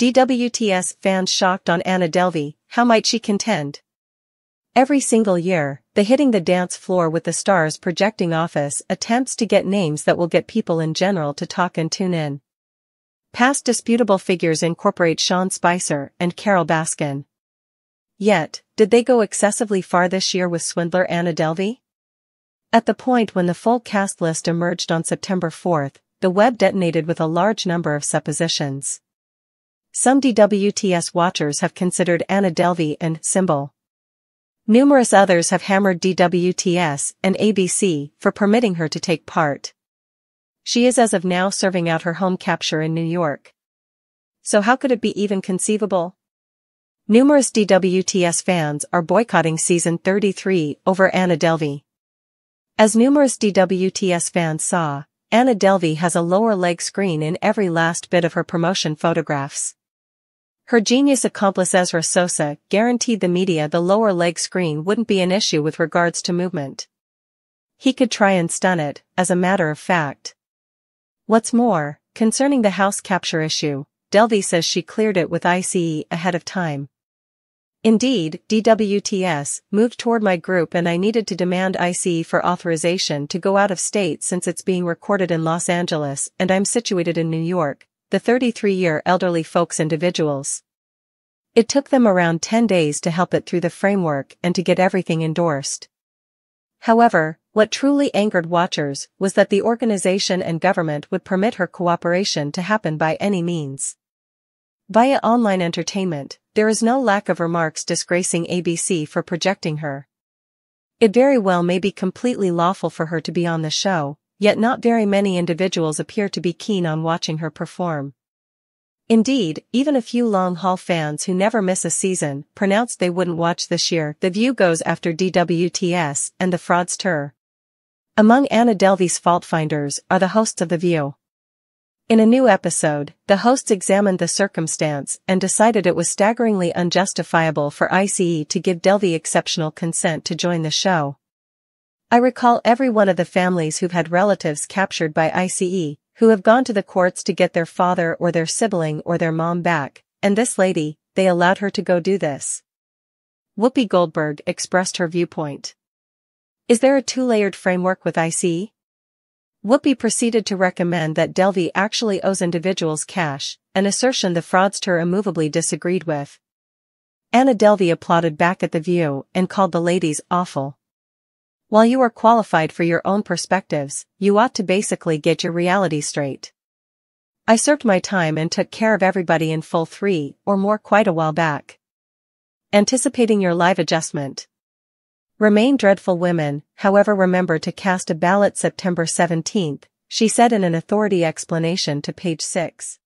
DWTS fans shocked on Anna Delvey, how might she contend? Every single year, the Hitting the Dance Floor with the Stars projecting office attempts to get names that will get people in general to talk and tune in. Past disputable figures incorporate Sean Spicer and Carole Baskin. Yet, did they go excessively far this year with swindler Anna Delvey? At the point when the full cast list emerged on September 4th, the web detonated with a large number of suppositions. Some DWTS watchers have considered Anna Delvey and Symbol. Numerous others have hammered DWTS and ABC for permitting her to take part. She is as of now serving out her home capture in New York. So how could it be even conceivable? Numerous DWTS fans are boycotting season 33 over Anna Delvey. As numerous DWTS fans saw, Anna Delvey has a lower leg screen in every last bit of her promotion photographs. Her genius accomplice Ezra Sosa guaranteed the media the lower leg screen wouldn't be an issue with regards to movement. He could try and stun it, as a matter of fact. What's more, concerning the house capture issue, Delvey says she cleared it with ICE ahead of time. Indeed, DWTS moved toward my group and I needed to demand ICE for authorization to go out of state since it's being recorded in Los Angeles and I'm situated in New York, the 33-year elderly folks individuals. It took them around 10 days to help it through the framework and to get everything endorsed. However, what truly angered watchers was that the organization and government would permit her cooperation to happen by any means. Via online entertainment, there is no lack of remarks disgracing ABC for projecting her. It very well may be completely lawful for her to be on the show, yet not very many individuals appear to be keen on watching her perform. Indeed, even a few long-haul fans who never miss a season pronounced they wouldn't watch this year. The View goes after DWTS and the fraudster. Among Anna Delvey's fault finders are the hosts of The View. In a new episode, the hosts examined the circumstance and decided it was staggeringly unjustifiable for ICE to give Delvey exceptional consent to join the show. I recall every one of the families who've had relatives captured by ICE, who have gone to the courts to get their father or their sibling or their mom back, and this lady, they allowed her to go do this. Whoopi Goldberg expressed her viewpoint. Is there a two-layered framework with ICE? Whoopi proceeded to recommend that Delvey actually owes individuals cash, an assertion the fraudster immovably disagreed with. Anna Delvey applauded back at the view and called the ladies awful. While you are qualified for your own perspectives, you ought to basically get your reality straight. I served my time and took care of everybody in full three or more quite a while back. Anticipating your live adjustment. Remain dreadful women, however remember to cast a ballot September 17th, she said in an authority explanation to page 6.